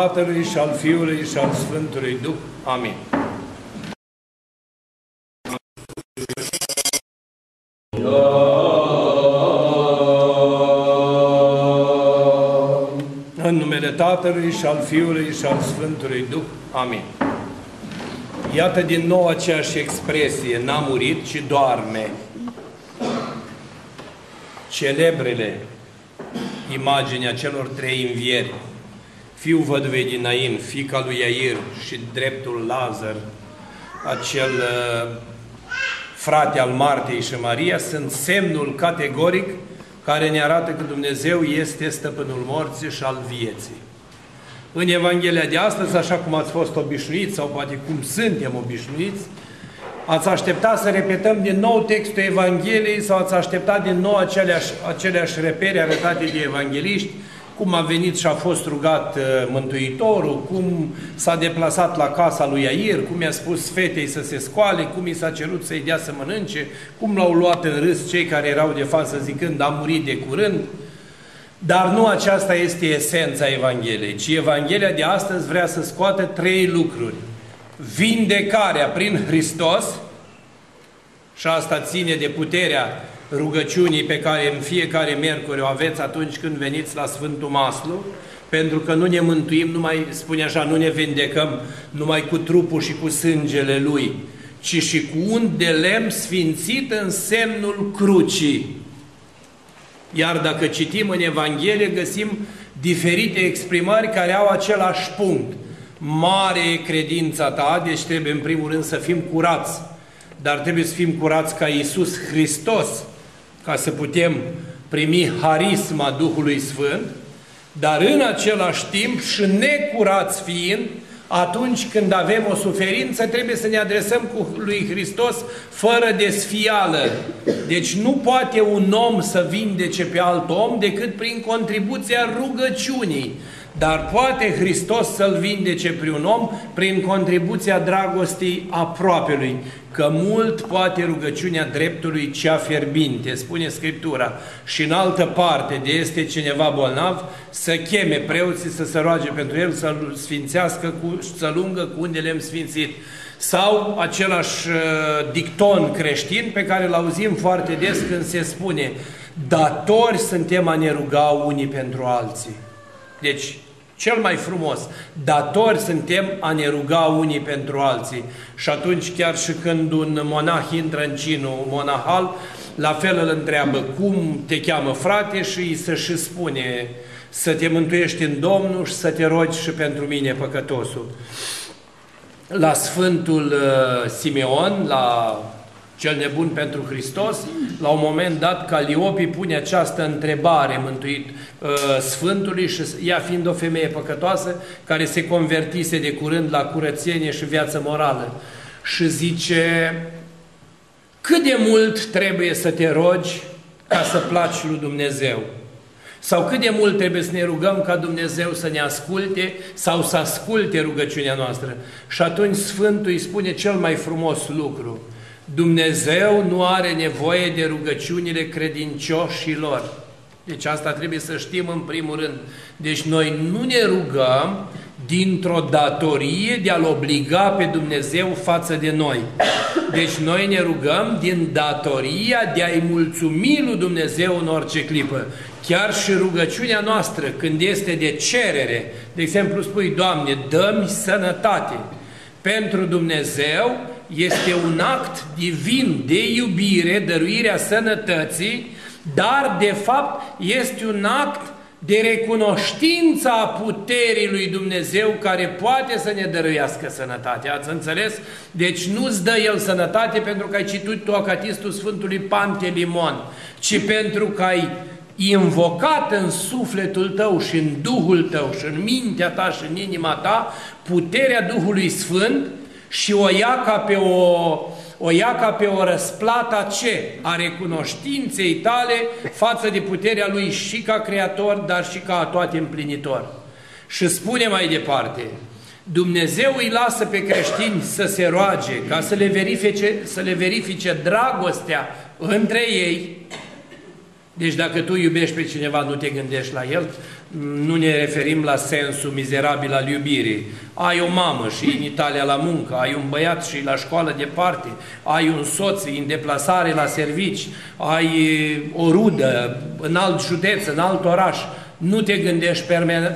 Tatălui și al Fiului și al Sfântului Duh. Amin. În numele Tatălui și al Fiului și al Sfântului Duh. Amin. Iată din nou aceeași expresie, n-a murit, ci doarme. Celebrele imaginea celor trei învieri, fiul văduvei din Nain, fica lui Iair și dreptul Lazar, acel uh, frate al Martei și Maria, sunt semnul categoric care ne arată că Dumnezeu este stăpânul morții și al vieții. În Evanghelia de astăzi, așa cum ați fost obișnuiți, sau poate cum suntem obișnuiți, ați așteptat să repetăm din nou textul Evangheliei sau ați așteptat din nou aceleași, aceleași repere arătate de evangeliști, cum a venit și a fost rugat uh, Mântuitorul, cum s-a deplasat la casa lui Air, cum i-a spus fetei să se scoale, cum i s-a cerut să-i dea să mănânce, cum l-au luat în râs cei care erau de față zicând a murit de curând. Dar nu aceasta este esența Evangheliei, ci Evanghelia de astăzi vrea să scoată trei lucruri. Vindecarea prin Hristos, și asta ține de puterea rugăciunii pe care în fiecare miercuri o aveți atunci când veniți la Sfântul Maslu, pentru că nu ne mântuim, numai, spune așa, nu ne vindecăm numai cu trupul și cu sângele Lui, ci și cu un de lemn sfințit în semnul crucii. Iar dacă citim în Evanghelie, găsim diferite exprimări care au același punct. Mare e credința ta, deci trebuie în primul rând să fim curați, dar trebuie să fim curați ca Iisus Hristos, ca să putem primi harisma Duhului Sfânt, dar în același timp și necurați fiind, atunci când avem o suferință, trebuie să ne adresăm cu lui Hristos fără desfială. Deci nu poate un om să vindece pe alt om decât prin contribuția rugăciunii. Dar poate Hristos să-l vindece prin un om prin contribuția dragostii aproapelui. Că mult poate rugăciunea dreptului cea fierbinte, spune Scriptura. Și în altă parte de este cineva bolnav, să cheme preoții să se roage pentru el, să-l sfințească, cu, să lungă cu unde le-am sfințit. Sau același uh, dicton creștin pe care îl auzim foarte des când se spune datori suntem a ne ruga unii pentru alții. Deci, cel mai frumos. Datori suntem a ne ruga unii pentru alții. Și atunci chiar și când un monah intră în cinul monahal, la fel îl întreabă cum te cheamă frate și îi să și spune să te mântuiești în Domnul și să te rogi și pentru mine păcătosul. La Sfântul uh, Simeon, la cel nebun pentru Hristos, la un moment dat Caliopii pune această întrebare mântuit uh, Sfântului și ea fiind o femeie păcătoasă care se convertise de curând la curățenie și viață morală și zice cât de mult trebuie să te rogi ca să placi lui Dumnezeu? Sau cât de mult trebuie să ne rugăm ca Dumnezeu să ne asculte sau să asculte rugăciunea noastră? Și atunci Sfântul îi spune cel mai frumos lucru – Dumnezeu nu are nevoie de rugăciunile credincioșilor. Deci asta trebuie să știm în primul rând. Deci noi nu ne rugăm dintr-o datorie de a-L obliga pe Dumnezeu față de noi. Deci noi ne rugăm din datoria de a-i mulțumi lui Dumnezeu în orice clipă. Chiar și rugăciunea noastră, când este de cerere, de exemplu spui, Doamne, dă-mi sănătate. Pentru Dumnezeu, este un act divin de iubire, dăruirea sănătății, dar de fapt este un act de recunoștință a puterii lui Dumnezeu care poate să ne dăruiască sănătate. Ați înțeles? Deci nu-ți dă El sănătate pentru că ai citit tu acatistul Sfântului Pantelimon, ci pentru că ai invocat în sufletul tău și în Duhul tău și în mintea ta și în inima ta puterea Duhului Sfânt și o ia ca pe o, o ia ca pe o răsplată ce? A recunoștinței tale față de puterea lui și ca creator, dar și ca toate împlinitor. Și spune mai departe, Dumnezeu îi lasă pe creștini să se roage, ca să le verifice, să le verifice dragostea între ei, Deci dacă tu iubești pe cineva, nu te gândești la el, nu ne referim la sensul mizerabil al iubirii. Ai o mamă și în Italia la muncă, ai un băiat și la școală departe, ai un soț în deplasare la servici, ai o rudă în alt județ, în alt oraș, nu te gândești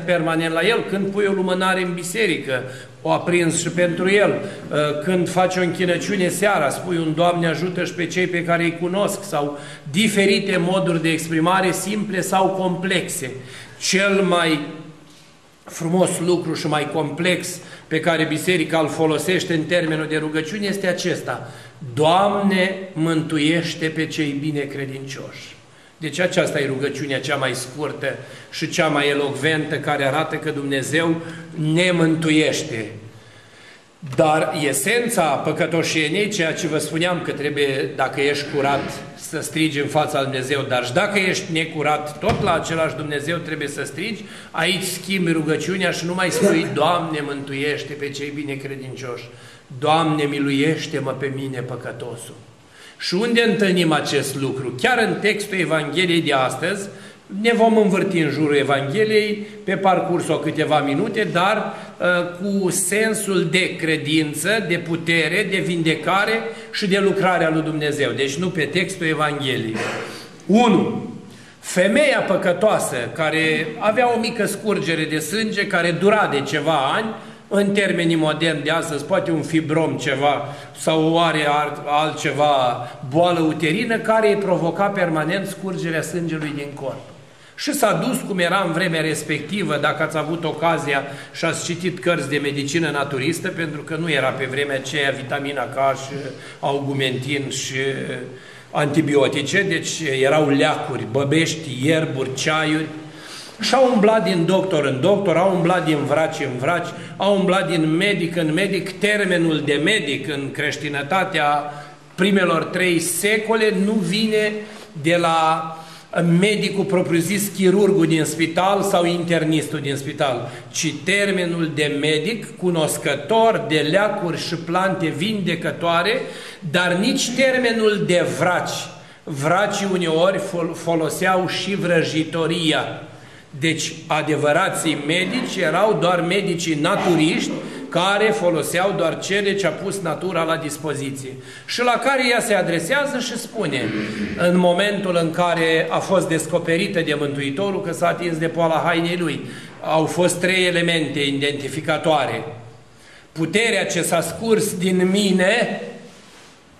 permanent la el. Când pui o lumânare în biserică, o aprins și pentru el. Uh, când faci o închinăciune seara, spui un Doamne ajută și pe cei pe care îi cunosc sau diferite moduri de exprimare simple sau complexe. Cel mai frumos lucru și mai complex pe care biserica îl folosește în termenul de rugăciune este acesta. Doamne, mântuiește pe cei binecredincioși. Deci aceasta e rugăciunea cea mai scurtă și cea mai elocventă care arată că Dumnezeu ne mântuiește. Dar esența păcătoșienei, ceea ce vă spuneam că trebuie, dacă ești curat, să strigi în fața lui Dumnezeu, dar și dacă ești necurat, tot la același Dumnezeu trebuie să strigi, aici schimbi rugăciunea și nu mai spui, Doamne, mântuiește pe cei binecredincioși, Doamne, miluiește-mă pe mine, păcătosul. Și unde întâlnim acest lucru? Chiar în textul Evangheliei de astăzi, ne vom învârti în jurul Evangheliei pe parcursul câteva minute, dar uh, cu sensul de credință, de putere, de vindecare și de lucrarea lui Dumnezeu. Deci nu pe textul Evangheliei. 1. Femeia păcătoasă care avea o mică scurgere de sânge care dura de ceva ani, în termenii moderni de astăzi, poate un fibrom ceva sau o are altceva boală uterină care îi provoca permanent scurgerea sângelui din corp. Și s-a dus cum era în vremea respectivă, dacă ați avut ocazia și ați citit cărți de medicină naturistă, pentru că nu era pe vremea aceea vitamina K și augmentin și antibiotice, deci erau leacuri, băbești, ierburi, ceaiuri, și au umblat din doctor în doctor, au umblat din vraci în vraci, au umblat din medic în medic. Termenul de medic în creștinătatea primelor trei secole nu vine de la medicul propriu-zis, chirurgul din spital sau internistul din spital, ci termenul de medic, cunoscător de leacuri și plante vindecătoare, dar nici termenul de vraci. Vracii uneori foloseau și vrăjitoria. Deci, adevărații medici erau doar medicii naturiști care foloseau doar cele ce a pus natura la dispoziție și la care ea se adresează și spune în momentul în care a fost descoperită de Mântuitorul că s-a atins de poala hainei lui. Au fost trei elemente identificatoare. Puterea ce s-a scurs din mine,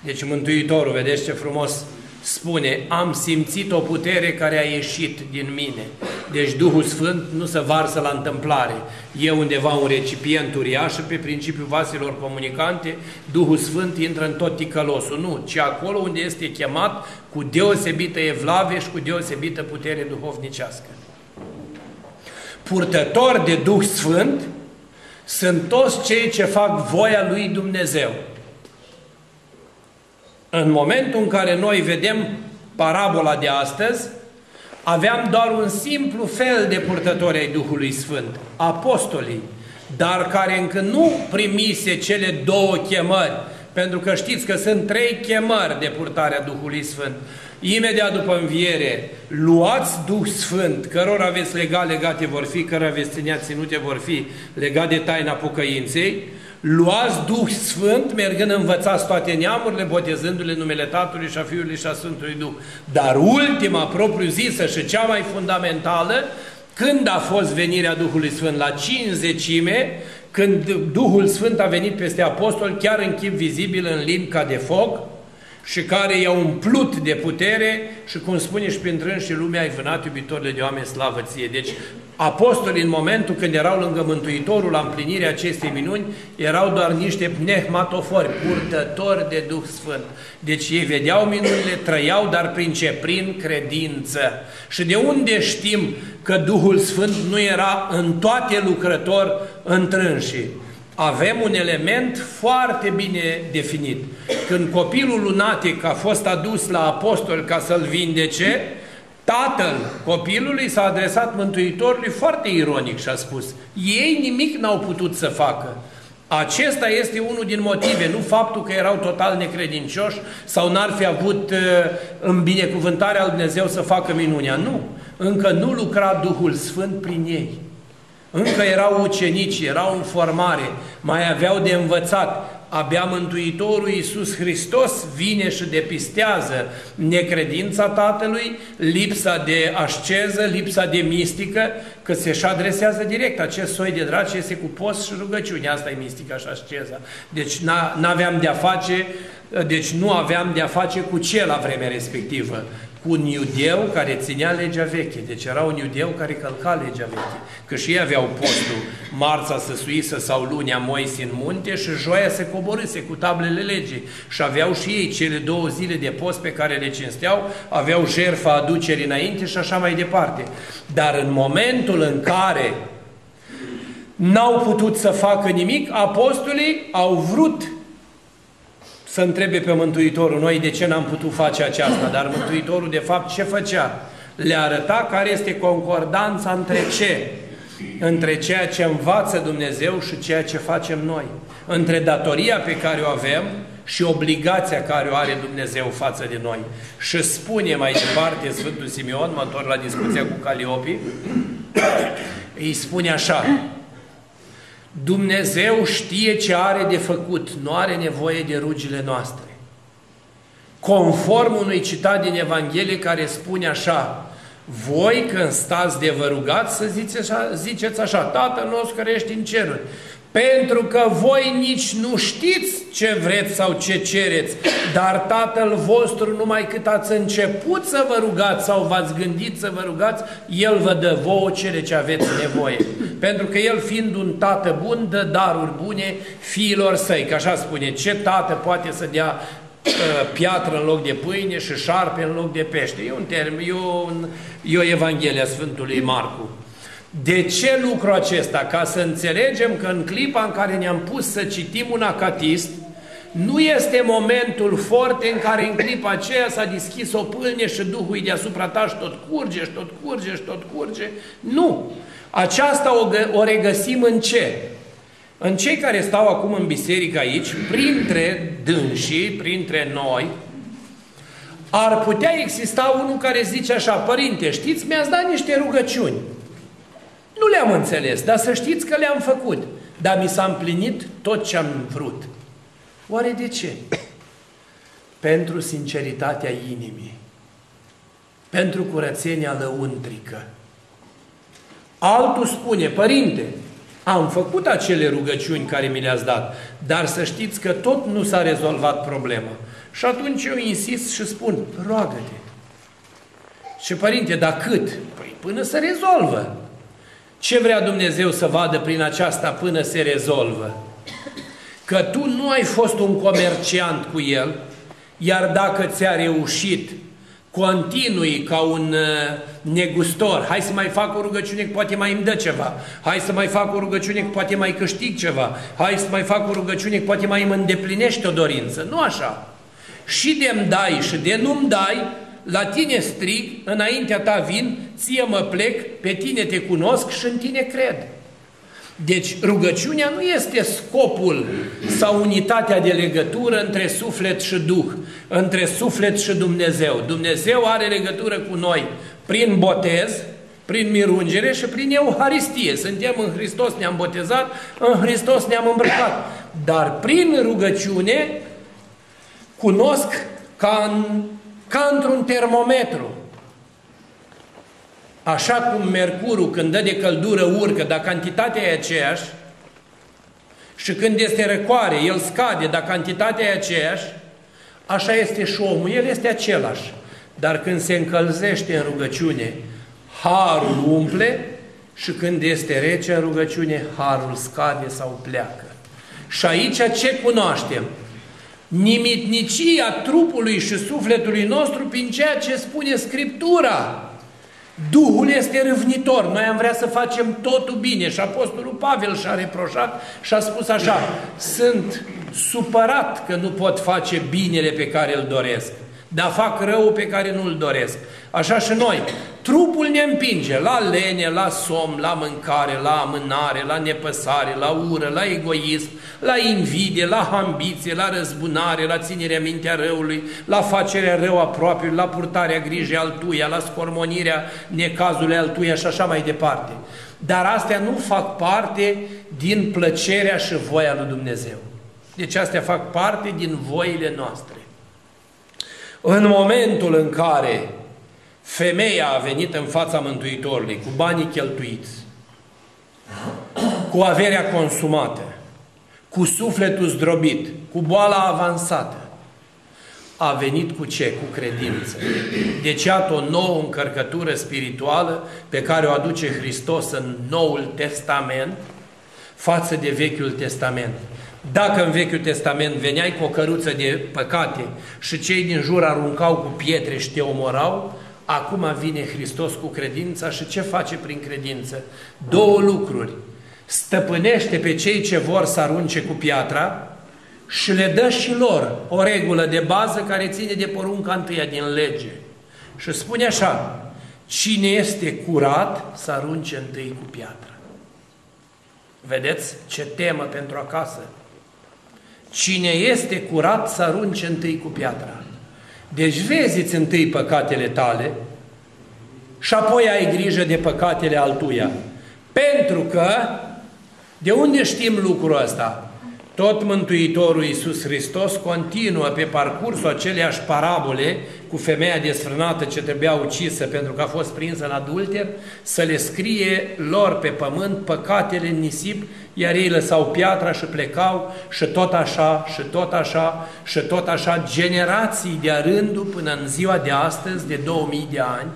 deci Mântuitorul, vedeți ce frumos spune, am simțit o putere care a ieșit din mine. Deci Duhul Sfânt nu se varsă la întâmplare. E undeva un recipient uriaș pe principiul vaselor comunicante, Duhul Sfânt intră în tot ticălosul. Nu, ci acolo unde este chemat cu deosebită evlave și cu deosebită putere duhovnicească. Purtători de Duh Sfânt sunt toți cei ce fac voia lui Dumnezeu. În momentul în care noi vedem parabola de astăzi, aveam doar un simplu fel de purtători ai Duhului Sfânt, apostolii, dar care încă nu primise cele două chemări, pentru că știți că sunt trei chemări de purtarea Duhului Sfânt. Imediat după înviere, luați Duh Sfânt, cărora aveți legat, legate vor fi, cărora aveți ținea, ținute vor fi, legat de taina pocăinței, luați Duh Sfânt, mergând învățați toate neamurile, botezându-le numele Tatălui și a Fiului și a Sfântului Duh. Dar ultima, propriu-zisă și cea mai fundamentală, când a fost venirea Duhului Sfânt la cinzecime, când Duhul Sfânt a venit peste apostol, chiar în chip vizibil, în limbi ca de foc, și care i-a umplut de putere și cum spune și prin și lumea ai vânat iubitorile de oameni slavă ție. Deci apostolii în momentul când erau lângă Mântuitorul la împlinirea acestei minuni, erau doar niște pnehmatofori, purtători de Duh Sfânt. Deci ei vedeau minunile, trăiau, dar prin ce? Prin credință. Și de unde știm că Duhul Sfânt nu era în toate lucrători întrânși? Avem un element foarte bine definit. Când copilul lunatic a fost adus la apostol ca să-l vindece, tatăl copilului s-a adresat Mântuitorului foarte ironic și a spus ei nimic n-au putut să facă. Acesta este unul din motive, nu faptul că erau total necredincioși sau n-ar fi avut uh, în binecuvântarea lui Dumnezeu să facă minunea. Nu. Încă nu lucra Duhul Sfânt prin ei. Încă erau ucenici, erau în formare, mai aveau de învățat. Abia Mântuitorul Iisus Hristos vine și depistează necredința Tatălui, lipsa de asceză, lipsa de mistică, că se și adresează direct. Acest soi de draci este cu post și rugăciune. Asta e mistica și asceza. Deci n-aveam de-a face, deci nu aveam de-a face cu ce la vremea respectivă cu un iudeu care ținea legea veche. Deci era un iudeu care călca legea veche. Că și ei aveau postul marța să suisă sau lunea Moise în munte și joia se coborâse cu tablele legii. Și aveau și ei cele două zile de post pe care le cinsteau, aveau jertfa aducerii înainte și așa mai departe. Dar în momentul în care n-au putut să facă nimic, apostolii au vrut să întrebe pe Mântuitorul noi de ce n-am putut face aceasta, dar Mântuitorul de fapt ce făcea? Le arăta care este concordanța între ce? Între ceea ce învață Dumnezeu și ceea ce facem noi. Între datoria pe care o avem și obligația care o are Dumnezeu față de noi. Și spune mai departe Sfântul Simeon, mă întorc la discuția cu Caliopi, îi spune așa, Dumnezeu știe ce are de făcut, nu are nevoie de rugile noastre. Conform unui citat din Evanghelie care spune așa, voi când stați de vă rugați să ziceți așa, ziceți așa Tatăl nostru care ești în ceruri, pentru că voi nici nu știți ce vreți sau ce cereți, dar Tatăl vostru numai cât ați început să vă rugați sau v-ați gândit să vă rugați, El vă dă vouă cele ce aveți nevoie. Pentru că El fiind un tată bun, dă daruri bune fiilor săi. Că așa spune, ce tată poate să dea uh, piatră în loc de pâine și șarpe în loc de pește. E un termen, e o, e o Evanghelia Sfântului Marcu. De ce lucru acesta? Ca să înțelegem că în clipa în care ne-am pus să citim un acatist, nu este momentul foarte în care în clipa aceea s-a deschis o pâlnie și Duhul e deasupra ta și tot curge și tot curge și tot curge. Nu! Aceasta o, o regăsim în ce? În cei care stau acum în biserică aici, printre dânsii, printre noi, ar putea exista unul care zice așa, Părinte, știți, mi-ați dat niște rugăciuni. Nu le-am înțeles, dar să știți că le-am făcut. Dar mi s-a împlinit tot ce am vrut. Oare de ce? Pentru sinceritatea inimii. Pentru curățenia lăuntrică. Altul spune, Părinte, am făcut acele rugăciuni care mi le-ați dat, dar să știți că tot nu s-a rezolvat problema. Și atunci eu insist și spun, roagă-te. Și părinte, dar cât? Păi până să rezolvă. Ce vrea Dumnezeu să vadă prin aceasta până se rezolvă? Că tu nu ai fost un comerciant cu El, iar dacă ți-a reușit, continui ca un uh, negustor, hai să mai fac o rugăciune că poate mai îmi dă ceva, hai să mai fac o rugăciune că poate mai câștig ceva, hai să mai fac o rugăciune că poate mai îmi îndeplinește o dorință. Nu așa. Și de-mi dai și de nu-mi dai, la tine strig, înaintea ta vin, ție mă plec, pe tine te cunosc și în tine cred. Deci rugăciunea nu este scopul sau unitatea de legătură între suflet și Duh, între suflet și Dumnezeu. Dumnezeu are legătură cu noi prin botez, prin mirungere și prin Euharistie. Suntem în Hristos, ne-am botezat, în Hristos ne-am îmbrăcat. Dar prin rugăciune cunosc ca în ca într-un termometru. Așa cum mercurul când dă de căldură urcă, dar cantitatea e aceeași, și când este răcoare, el scade, dar cantitatea e aceeași, așa este și omul, el este același. Dar când se încălzește în rugăciune, harul umple și când este rece în rugăciune, harul scade sau pleacă. Și aici ce cunoaștem? Nimitnicia trupului și sufletului nostru prin ceea ce spune Scriptura. Duhul este râvnitor. Noi am vrea să facem totul bine și Apostolul Pavel și-a reproșat și a spus așa, sunt supărat că nu pot face binele pe care îl doresc, dar fac rău pe care nu îl doresc. Așa și noi, Trupul ne împinge la lene, la somn, la mâncare, la amânare, la nepăsare, la ură, la egoism, la invidie, la ambiție, la răzbunare, la ținerea mintea răului, la facerea rău aproape, la purtarea grijii altuia, la scormonirea necazului altuia și așa mai departe. Dar astea nu fac parte din plăcerea și voia lui Dumnezeu. Deci astea fac parte din voile noastre. În momentul în care femeia a venit în fața Mântuitorului cu banii cheltuiți, cu averea consumată, cu sufletul zdrobit, cu boala avansată, a venit cu ce? Cu credință. Deci, iată o nouă încărcătură spirituală pe care o aduce Hristos în Noul Testament față de Vechiul Testament. Dacă în Vechiul Testament veneai cu o căruță de păcate și cei din jur aruncau cu pietre și te omorau, acum vine Hristos cu credința și ce face prin credință? Două lucruri. Stăpânește pe cei ce vor să arunce cu piatra și le dă și lor o regulă de bază care ține de porunca întâia din lege. Și spune așa, cine este curat să arunce întâi cu piatra. Vedeți ce temă pentru acasă? Cine este curat să arunce întâi cu piatra. Deci vezi întâi păcatele tale și apoi ai grijă de păcatele altuia. Pentru că, de unde știm lucrul ăsta? Tot Mântuitorul Iisus Hristos continuă pe parcursul aceleași parabole cu femeia desfrânată ce trebuia ucisă pentru că a fost prinsă în adulter, să le scrie lor pe pământ păcatele în nisip, iar ei lăsau piatra și plecau și tot așa, și tot așa, și tot așa, generații de-a rândul până în ziua de astăzi, de 2000 de ani,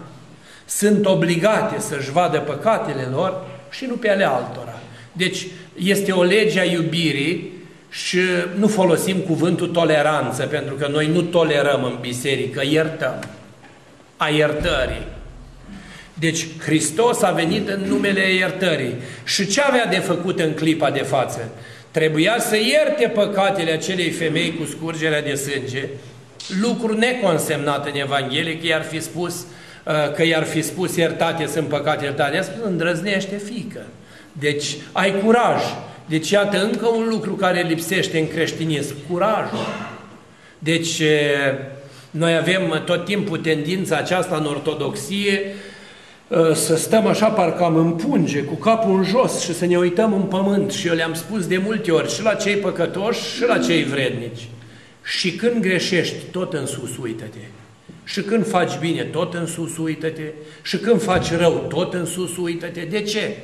sunt obligate să-și vadă păcatele lor și nu pe ale altora. Deci este o lege a iubirii și nu folosim cuvântul toleranță, pentru că noi nu tolerăm în biserică, iertăm. A iertării. Deci Hristos a venit în numele iertării. Și ce avea de făcut în clipa de față? Trebuia să ierte păcatele acelei femei cu scurgerea de sânge, lucru neconsemnat în Evanghelie, că i-ar fi spus uh, că i-ar fi spus iertate sunt păcatele tale. I-a spus, îndrăznește, fică. Deci ai curaj. Deci iată încă un lucru care lipsește în creștinism, curajul. Deci noi avem tot timpul tendința aceasta în ortodoxie să stăm așa parcă am împunge, cu capul în jos și să ne uităm în pământ. Și eu le-am spus de multe ori și la cei păcătoși și la cei vrednici. Și când greșești, tot în sus uită-te. Și când faci bine, tot în sus uită-te. Și când faci rău, tot în sus uită-te. De ce?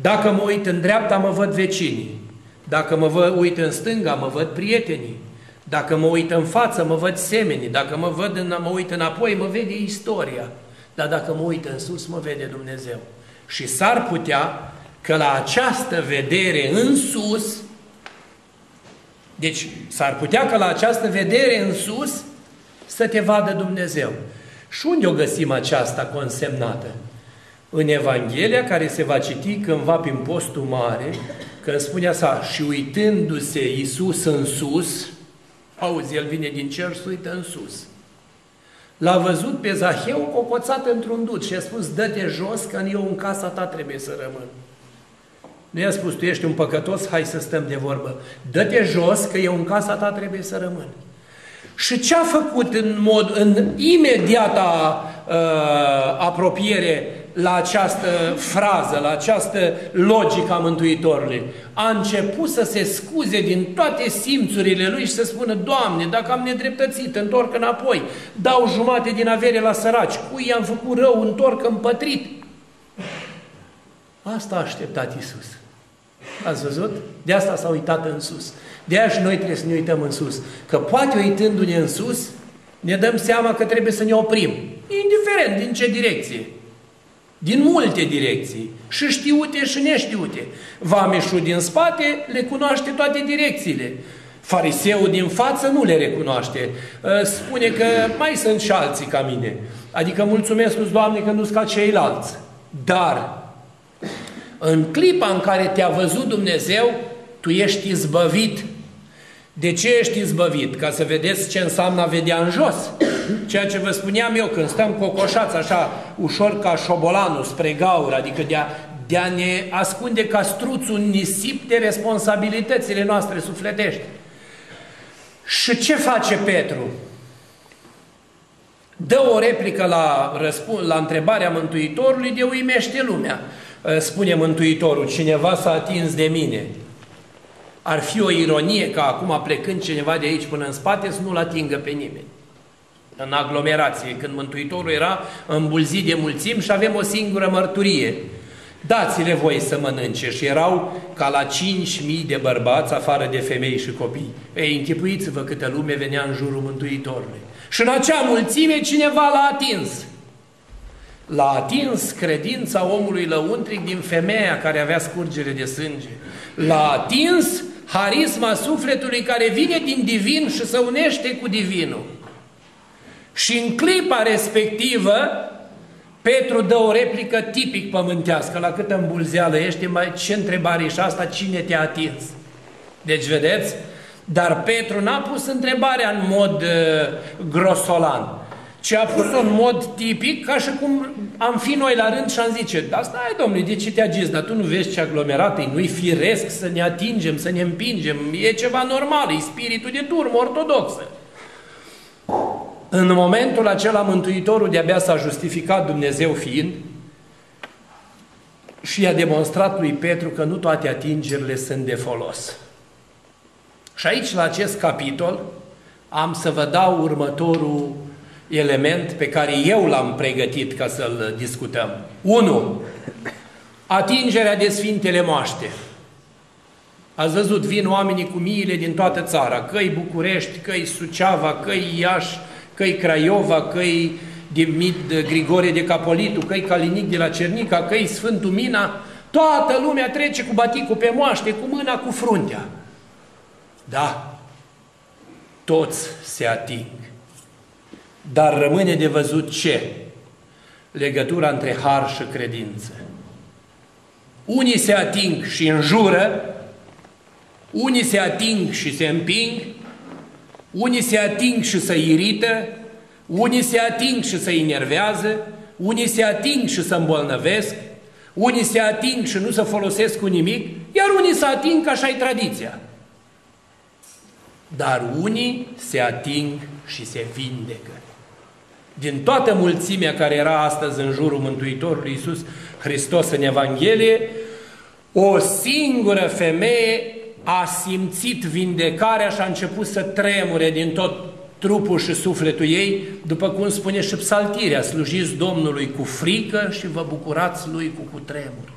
Dacă mă uit în dreapta, mă văd vecinii. Dacă mă văd, uit în stânga, mă văd prietenii. Dacă mă uit în față, mă văd semenii. Dacă mă, văd în, mă uit înapoi, mă vede istoria. Dar dacă mă uit în sus, mă vede Dumnezeu. Și s-ar putea că la această vedere în sus, deci s-ar putea că la această vedere în sus să te vadă Dumnezeu. Și unde o găsim aceasta consemnată? În Evanghelia care se va citi cândva prin postul mare, când spune așa, și uitându-se Iisus în sus, auzi, El vine din cer și uită în sus. L-a văzut pe Zaheu cocoțat într-un dut și a spus, dă-te jos că eu în casa ta trebuie să rămân. Nu i-a spus, tu ești un păcătos, hai să stăm de vorbă. Dă-te jos că eu în casa ta trebuie să rămân. Și ce a făcut în mod, în imediata uh, apropiere la această frază, la această logică a Mântuitorului. A început să se scuze din toate simțurile lui și să spună, Doamne, dacă am nedreptățit, întorc înapoi, dau jumate din avere la săraci, cui i-am făcut rău, întorc împătrit. Asta a așteptat Isus. Ați văzut? De asta s-a uitat în sus. De aia și noi trebuie să ne uităm în sus. Că poate uitându-ne în sus, ne dăm seama că trebuie să ne oprim. Indiferent din ce direcție. Din multe direcții. Și știute și neștiute. Vameșul din spate le cunoaște toate direcțiile. Fariseul din față nu le recunoaște. Ă, spune că mai sunt și alții ca mine. Adică mulțumesc lui Doamne că nu sunt ca ceilalți. Dar în clipa în care te-a văzut Dumnezeu, tu ești izbăvit De ce ești izbăvit? Ca să vedeți ce înseamnă a vedea în jos. Ceea ce vă spuneam eu, când stăm cocoșați așa, ușor ca șobolanul spre gaură, adică de a, de a ne ascunde ca struțul un nisip de responsabilitățile noastre sufletești. Și ce face Petru? Dă o replică la, răspund, la întrebarea Mântuitorului de uimește lumea. Spune Mântuitorul, cineva s-a atins de mine. Ar fi o ironie ca acum plecând cineva de aici până în spate să nu-l atingă pe nimeni. În aglomerație, când Mântuitorul era îmbulzit de mulțim și avem o singură mărturie. Dați-le voi să mănânce și erau ca la 5.000 de bărbați afară de femei și copii. Ei, închipuiți-vă câtă lume venea în jurul Mântuitorului. Și în acea mulțime cineva l-a atins. L-a atins credința omului lăuntric din femeia care avea scurgere de sânge. L-a atins harisma sufletului care vine din divin și se unește cu divinul. Și în clipa respectivă, Petru dă o replică tipic pământească, la câtă îmbulzeală ești, mai ce întrebare e și asta, cine te-a atins? Deci, vedeți? Dar Petru n-a pus întrebarea în mod uh, grosolan, ci a pus-o în mod tipic, ca și cum am fi noi la rând și am zice, da, stai domnule, de ce te agiți? Dar tu nu vezi ce aglomerat e, nu-i firesc să ne atingem, să ne împingem, e ceva normal, e spiritul de turmă ortodoxă. În momentul acela Mântuitorul de-abia s-a justificat Dumnezeu fiind și i-a demonstrat lui Petru că nu toate atingerile sunt de folos. Și aici, la acest capitol, am să vă dau următorul element pe care eu l-am pregătit ca să-l discutăm. 1. Atingerea de Sfintele Moaște. Ați văzut, vin oamenii cu miile din toată țara, căi București, căi Suceava, căi Iași, căi Craiova, căi Dimit Grigore de Capolitu, căi Calinic de la Cernica, căi Sfântul Mina, toată lumea trece cu baticul pe moaște, cu mâna, cu fruntea. Da, toți se ating. Dar rămâne de văzut ce? Legătura între har și credință. Unii se ating și înjură, unii se ating și se împing, unii se ating și se irită, unii se ating și se enervează, unii se ating și se îmbolnăvesc, unii se ating și nu se folosesc cu nimic, iar unii se ating ca așa-i tradiția. Dar unii se ating și se vindecă. Din toată mulțimea care era astăzi în jurul Mântuitorului Iisus Hristos în Evanghelie, o singură femeie a simțit vindecarea și a început să tremure din tot trupul și sufletul ei, după cum spune și psaltirea, slujiți Domnului cu frică și vă bucurați Lui cu cutremur.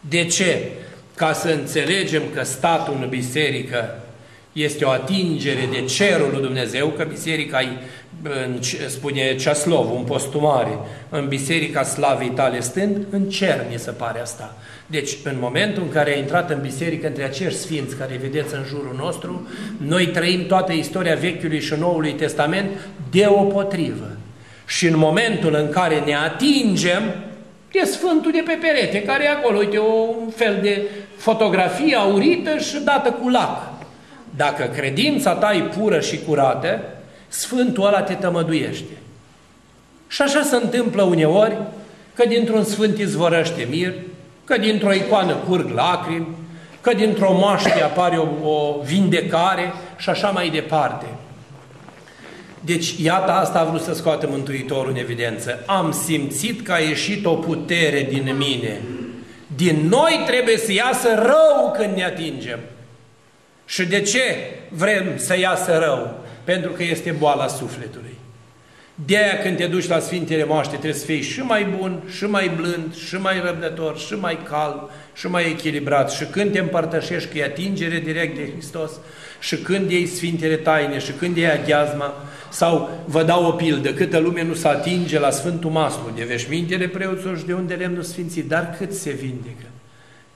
De ce? Ca să înțelegem că statul în biserică este o atingere de cerul lui Dumnezeu, că biserica spune Ceaslov, un postumare, în biserica slavei tale stând, în cer, mi se pare asta. Deci, în momentul în care a intrat în biserică între acești sfinți care vedeți în jurul nostru, noi trăim toată istoria Vechiului și Noului Testament deopotrivă. Și în momentul în care ne atingem de Sfântul de pe perete, care e acolo, uite, un fel de fotografie aurită și dată cu lac. Dacă credința ta e pură și curată, Sfântul ăla te tămăduiește. Și așa se întâmplă uneori că dintr-un sfânt izvorăște mir, că dintr-o icoană curg lacrimi, că dintr-o moaște apare o, o vindecare și așa mai departe. Deci, iată, asta a vrut să scoată Mântuitorul în evidență. Am simțit că a ieșit o putere din mine. Din noi trebuie să iasă rău când ne atingem. Și de ce vrem să iasă rău? Pentru că este boala sufletului. De aia când te duci la Sfintele Moaște trebuie să fii și mai bun, și mai blând, și mai răbdător, și mai calm, și mai echilibrat. Și când te împărtășești că e atingere direct de Hristos, și când iei Sfintele Taine, și când iei aghiazma, sau vă dau o pildă, câtă lume nu se atinge la Sfântul Maslu, de veșmintele preoților și de unde lemnul sfințit, dar cât se vindecă?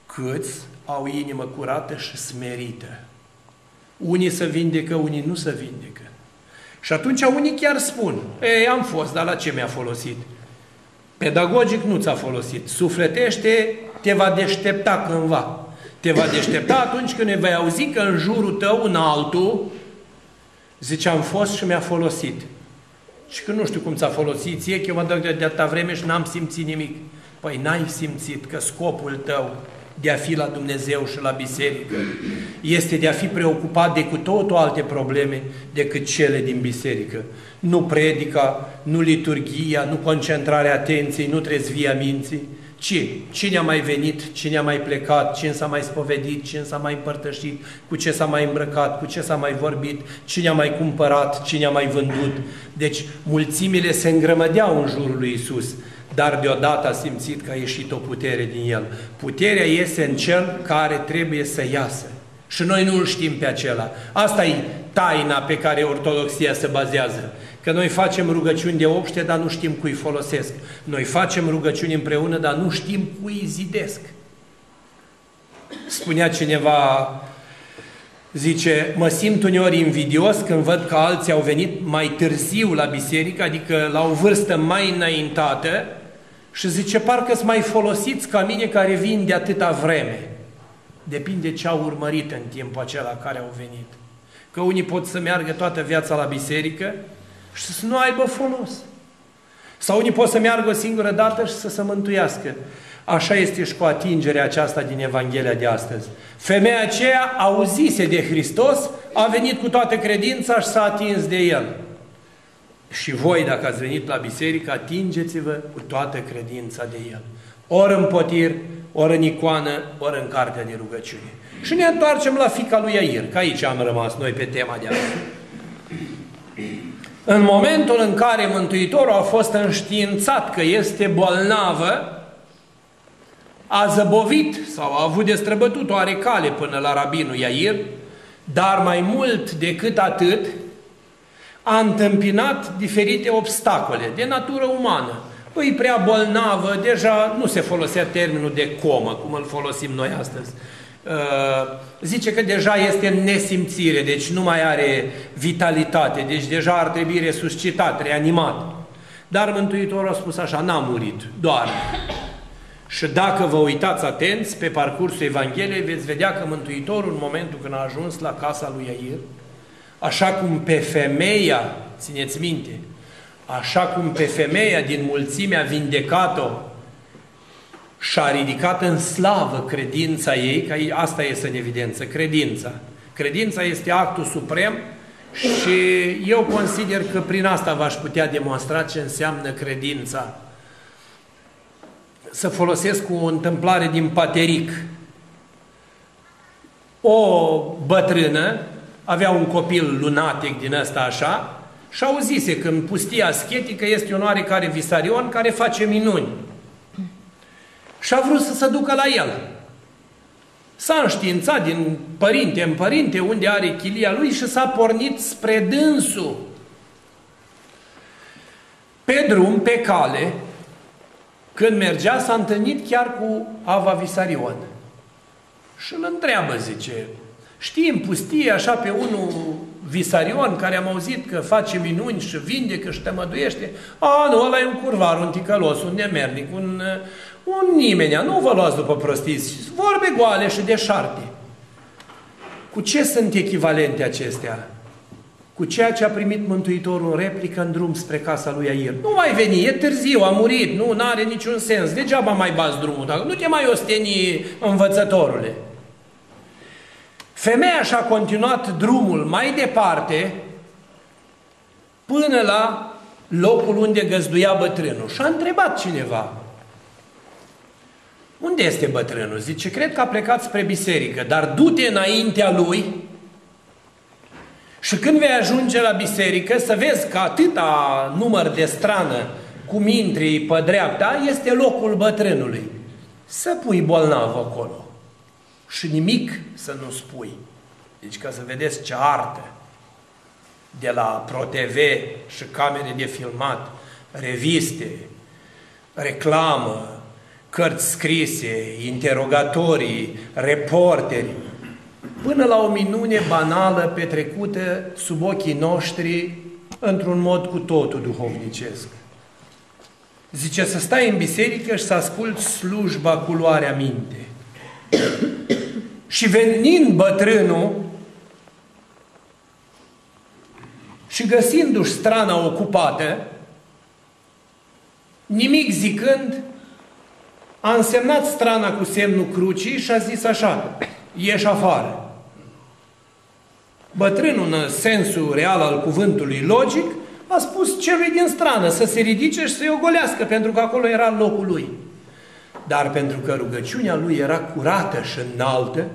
Câți au inimă curată și smerită? Unii se vindecă, unii nu se vindecă. Și atunci unii chiar spun, ei, am fost, dar la ce mi-a folosit? Pedagogic nu ți-a folosit. Sufletește, te va deștepta cândva. Te va deștepta atunci când ne vei auzi că în jurul tău, în altul, zice, am fost și mi-a folosit. Și că nu știu cum ți-a folosit ție, că eu mă duc de atâta vreme și n-am simțit nimic. Păi n-ai simțit că scopul tău de a fi la Dumnezeu și la biserică. Este de a fi preocupat de cu totul alte probleme decât cele din biserică. Nu predica, nu liturgia, nu concentrarea atenției, nu trezvia minții, ci cine a mai venit, cine a mai plecat, cine s-a mai spovedit, cine s-a mai împărtășit, cu ce s-a mai îmbrăcat, cu ce s-a mai vorbit, cine a mai cumpărat, cine a mai vândut. Deci mulțimile se îngrămădeau în jurul lui Isus, dar deodată a simțit că a ieșit o putere din el. Puterea iese în cel care trebuie să iasă. Și noi nu-l știm pe acela. Asta e taina pe care ortodoxia se bazează. Că noi facem rugăciuni de obște, dar nu știm cui folosesc. Noi facem rugăciuni împreună, dar nu știm cui zidesc. Spunea cineva, zice, mă simt uneori invidios când văd că alții au venit mai târziu la biserică, adică la o vârstă mai înaintată, și zice, parcă sunt mai folosiți ca mine care vin de atâta vreme. Depinde ce au urmărit în timpul acela care au venit. Că unii pot să meargă toată viața la biserică și să nu aibă folos. Sau unii pot să meargă o singură dată și să se mântuiască. Așa este și cu atingerea aceasta din Evanghelia de astăzi. Femeia aceea auzise de Hristos, a venit cu toată credința și s-a atins de El. Și voi, dacă ați venit la biserică, atingeți-vă cu toată credința de El. Ori în potir, ori în icoană, ori în cartea de rugăciune. Și ne întoarcem la fica lui Iair, că aici am rămas noi pe tema de astăzi. În momentul în care Mântuitorul a fost înștiințat că este bolnavă, a zăbovit sau a avut de străbătut o cale până la rabinul Iair, dar mai mult decât atât, a întâmpinat diferite obstacole de natură umană. Păi prea bolnavă, deja nu se folosea termenul de comă, cum îl folosim noi astăzi. Uh, zice că deja este în nesimțire, deci nu mai are vitalitate, deci deja ar trebui resuscitat, reanimat. Dar Mântuitorul a spus așa, n-a murit, doar. Și dacă vă uitați atenți pe parcursul Evangheliei, veți vedea că Mântuitorul, în momentul când a ajuns la casa lui Iair, așa cum pe femeia, țineți minte, așa cum pe femeia din mulțime a vindecat-o și a ridicat în slavă credința ei, că asta este în evidență, credința. Credința este actul suprem și eu consider că prin asta v-aș putea demonstra ce înseamnă credința. Să folosesc o întâmplare din Pateric. O bătrână avea un copil lunatic din ăsta așa și auzise că în pustia aschetică este un oarecare visarion care face minuni. Și a vrut să se ducă la el. S-a înștiințat din părinte în părinte unde are chilia lui și s-a pornit spre dânsul. Pe drum, pe cale, când mergea, s-a întâlnit chiar cu Ava Visarion. Și îl întreabă, zice, Știi, în pustie, așa pe unul visarion, care am auzit că face minuni și vindecă și tămăduiește, a, nu, ăla e un curvar, un ticălos, un nemernic, un, un nimenea, nu vă luați după prostii, vorbe goale și deșarte. Cu ce sunt echivalente acestea? Cu ceea ce a primit Mântuitorul în replică în drum spre casa lui Air. Nu mai veni, e târziu, a murit, nu are niciun sens, degeaba mai bați drumul, dacă nu te mai osteni învățătorule. Femeia și-a continuat drumul mai departe până la locul unde găzduia bătrânul. Și a întrebat cineva, unde este bătrânul? Zice, cred că a plecat spre biserică, dar du-te înaintea lui și când vei ajunge la biserică să vezi că atâta număr de strană cum intri pe dreapta este locul bătrânului. Să pui bolnav acolo și nimic să nu spui. Deci ca să vedeți ce artă de la ProTV și camere de filmat, reviste, reclamă, cărți scrise, interogatorii, reporteri, până la o minune banală petrecută sub ochii noștri într-un mod cu totul duhovnicesc. Zice să stai în biserică și să asculți slujba cu luarea minte. Și venind bătrânul și găsindu-și strana ocupată, nimic zicând, a însemnat strana cu semnul crucii și a zis așa, ieși afară. Bătrânul, în sensul real al cuvântului logic, a spus celui din strană să se ridice și să-i ogolească, pentru că acolo era locul lui. Dar pentru că rugăciunea lui era curată și înaltă,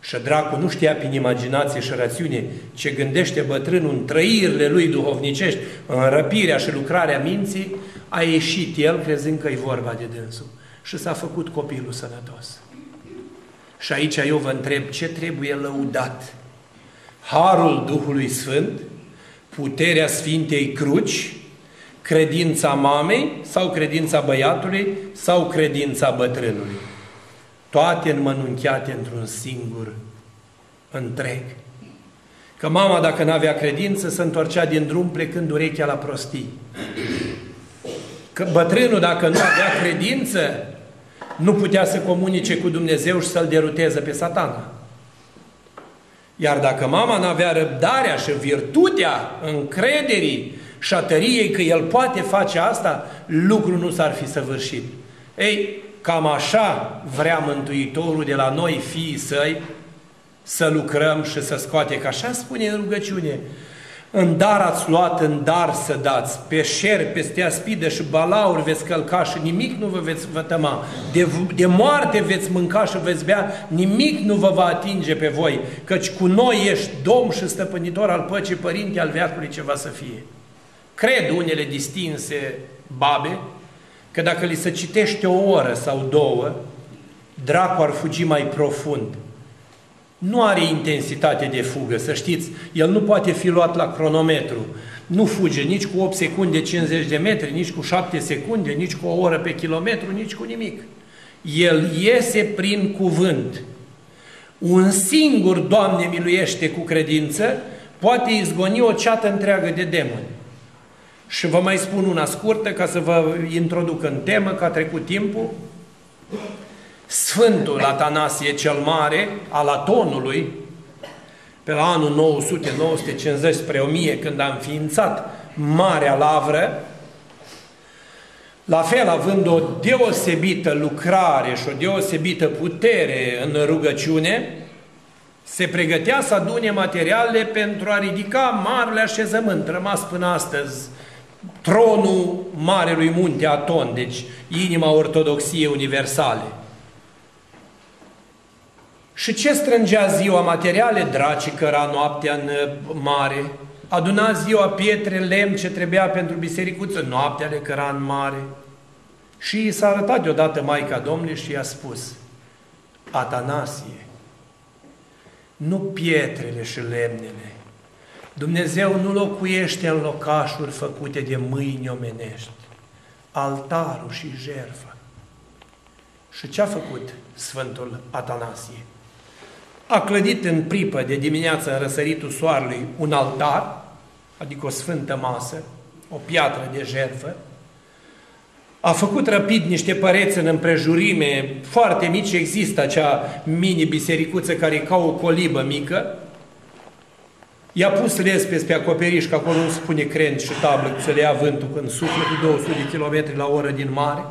și dracu nu știa prin imaginație și rațiune ce gândește bătrânul în trăirile lui duhovnicești, în răpirea și lucrarea minții, a ieșit el crezând că e vorba de dânsul. Și s-a făcut copilul sănătos. Și aici eu vă întreb, ce trebuie lăudat? Harul Duhului Sfânt, puterea Sfintei Cruci, credința mamei sau credința băiatului sau credința bătrânului. Toate înmănunchiate într-un singur întreg. Că mama, dacă nu avea credință, se întorcea din drum plecând urechea la prostii. Că bătrânul, dacă nu avea credință, nu putea să comunice cu Dumnezeu și să-l deruteze pe satana. Iar dacă mama nu avea răbdarea și virtutea încrederii și a tăriei că el poate face asta, lucrul nu s-ar fi săvârșit. Ei, cam așa vrea Mântuitorul de la noi, fiii săi, să lucrăm și să scoate, că așa spune în rugăciune, în dar ați luat, în dar să dați, pe șer, peste aspidă și balauri veți călca și nimic nu vă veți vătăma. De, de moarte veți mânca și veți bea, nimic nu vă va atinge pe voi, căci cu noi ești domn și stăpânitor al păcii, părinte al veacului ce va să fie. Cred unele distinse babe că dacă li se citește o oră sau două, dracu ar fugi mai profund nu are intensitate de fugă, să știți, el nu poate fi luat la cronometru. Nu fuge nici cu 8 secunde 50 de metri, nici cu 7 secunde, nici cu o oră pe kilometru, nici cu nimic. El iese prin cuvânt. Un singur, Doamne miluiește cu credință, poate izgoni o ceată întreagă de demoni. Și vă mai spun una scurtă ca să vă introduc în temă, că a trecut timpul. Sfântul Atanasie cel Mare, al Atonului, pe la anul 900-950 spre 1000, când a înființat Marea Lavră, la fel, având o deosebită lucrare și o deosebită putere în rugăciune, se pregătea să adune materiale pentru a ridica marele așezământ rămas până astăzi, tronul Marelui Munte Aton, deci inima ortodoxiei universale. Și ce strângea ziua materiale? Dracii căra noaptea în uh, mare, aduna ziua pietre, lemn ce trebuia pentru bisericuță, noaptea le căra în mare. Și s-a arătat deodată Maica Domnului și i-a spus, Atanasie, nu pietrele și lemnele, Dumnezeu nu locuiește în locașuri făcute de mâini omenești, altarul și jertfa. Și ce a făcut Sfântul Atanasie? a clădit în pripă de dimineață în răsăritul soarelui un altar, adică o sfântă masă, o piatră de jertfă, a făcut rapid niște păreți în împrejurime foarte mici, există acea mini-bisericuță care e ca o colibă mică, i-a pus lespes pe acoperiș, că acolo nu spune crent și tablă să le ia vântul când suflă cu 200 de km la oră din mare,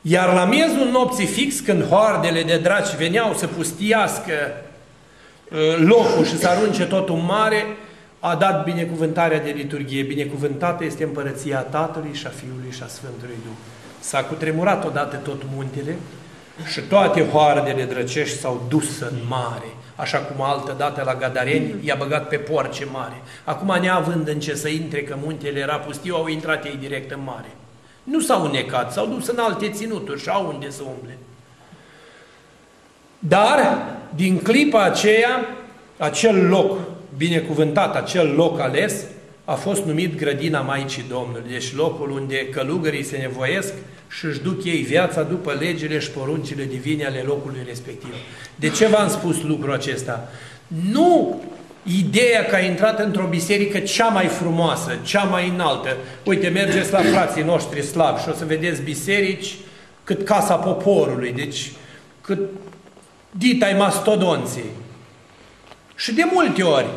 iar la miezul nopții fix, când hoardele de draci veneau să pustiască uh, locul și să arunce totul mare, a dat binecuvântarea de liturghie. Binecuvântată este împărăția Tatălui și a Fiului și a Sfântului Duh. S-a cutremurat odată tot muntele și toate hoardele drăcești s-au dus în mare. Așa cum altă dată la Gadareni i-a băgat pe porce mare. Acum neavând în ce să intre, că muntele era pustiu, au intrat ei direct în mare. Nu s-au necat, s-au dus în alte ținuturi și au unde să umble. Dar, din clipa aceea, acel loc binecuvântat, acel loc ales, a fost numit Grădina Maicii Domnului, deci locul unde călugării se nevoiesc și își duc ei viața după legile și poruncile divine ale locului respectiv. De ce v-am spus lucrul acesta? Nu Ideea că a intrat într-o biserică cea mai frumoasă, cea mai înaltă. Uite, mergeți la frații noștri slavi și o să vedeți biserici cât Casa Poporului, deci cât ditai mastodonții. Și de multe ori,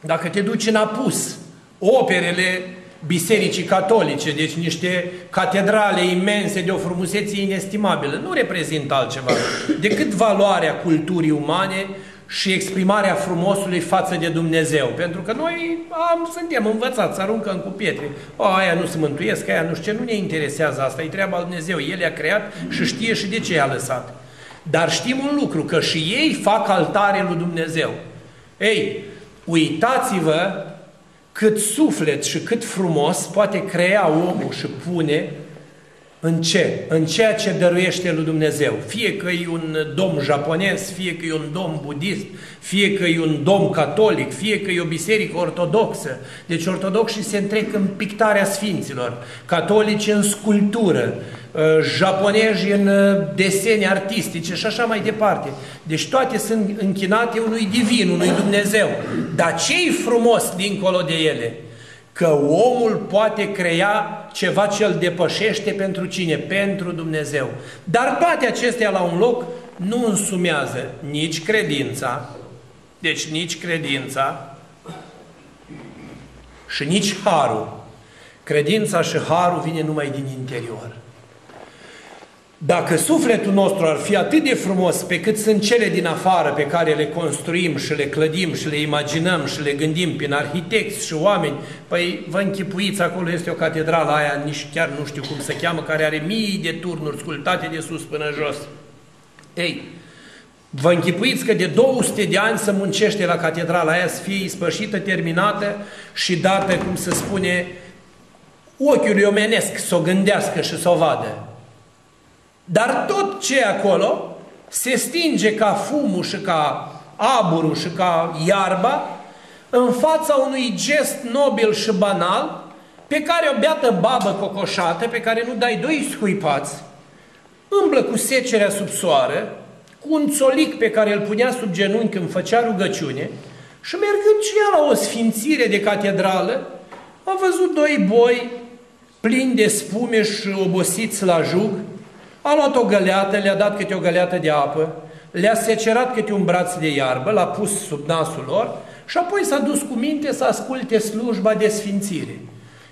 dacă te duci în apus, operele bisericii catolice, deci niște catedrale imense de o frumusețe inestimabilă, nu reprezintă altceva decât valoarea culturii umane și exprimarea frumosului față de Dumnezeu. Pentru că noi am, suntem învățați să aruncăm cu pietre. O, aia nu se mântuiesc, aia nu știu ce, nu ne interesează asta, e treaba lui Dumnezeu. El i-a creat și știe și de ce i-a lăsat. Dar știm un lucru, că și ei fac altare lui Dumnezeu. Ei, uitați-vă cât suflet și cât frumos poate crea omul și pune în ce? În ceea ce dăruiește lui Dumnezeu. Fie că e un domn japonez, fie că e un domn budist, fie că e un domn catolic, fie că e o biserică ortodoxă. Deci ortodoxii se întrec în pictarea sfinților, catolici în sculptură, uh, japonezi în uh, desene artistice și așa mai departe. Deci toate sunt închinate unui divin, unui Dumnezeu. Dar ce-i frumos dincolo de ele? Că omul poate crea ceva ce îl depășește pentru cine? Pentru Dumnezeu. Dar toate acestea la un loc nu însumează nici credința, deci nici credința și nici harul. Credința și harul vine numai din interior. Dacă sufletul nostru ar fi atât de frumos pe cât sunt cele din afară pe care le construim și le clădim și le imaginăm și le gândim prin arhitecți și oameni, păi vă închipuiți, acolo este o catedrală aia, nici chiar nu știu cum se cheamă, care are mii de turnuri sculptate de sus până jos. Ei, vă închipuiți că de 200 de ani să muncește la catedrala aia să fie ispășită, terminată și dată, cum se spune, ochiului omenesc să o gândească și să o vadă. Dar tot ce e acolo se stinge ca fumul și ca aburul și ca iarba în fața unui gest nobil și banal pe care o beată babă cocoșată, pe care nu dai doi scuipați, îmblă cu secerea sub soară, cu un țolic pe care îl punea sub genunchi când făcea rugăciune și mergând și ea la o sfințire de catedrală, a văzut doi boi plini de spume și obosiți la jug, a luat o găleată, le-a dat câte o găleată de apă, le-a secerat câte un braț de iarbă, l-a pus sub nasul lor și apoi s-a dus cu minte să asculte slujba de sfințire.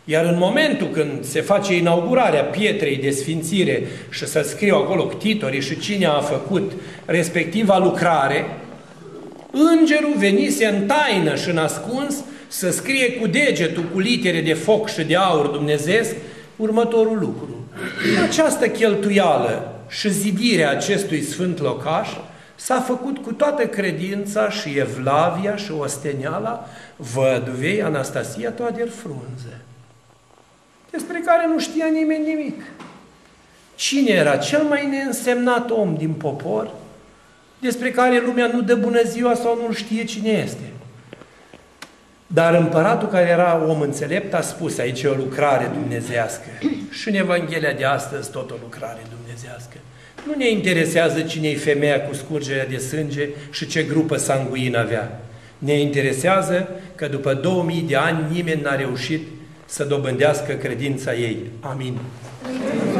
Iar în momentul când se face inaugurarea pietrei de sfințire și să scriu acolo titorii și cine a făcut respectiva lucrare, îngerul venise în taină și în ascuns să scrie cu degetul, cu litere de foc și de aur dumnezesc, următorul lucru. Această cheltuială și zidirea acestui sfânt locaș s-a făcut cu toată credința și evlavia și osteniala văduvei Anastasia Toader Frunze, despre care nu știa nimeni nimic. Cine era cel mai neînsemnat om din popor, despre care lumea nu dă bună ziua sau nu știe cine este? Dar împăratul care era om înțelept a spus, aici e o lucrare dumnezească. Și în Evanghelia de astăzi tot o lucrare dumnezească. Nu ne interesează cine e femeia cu scurgerea de sânge și ce grupă sanguină avea. Ne interesează că după 2000 de ani nimeni n-a reușit să dobândească credința ei. Amin. Amin.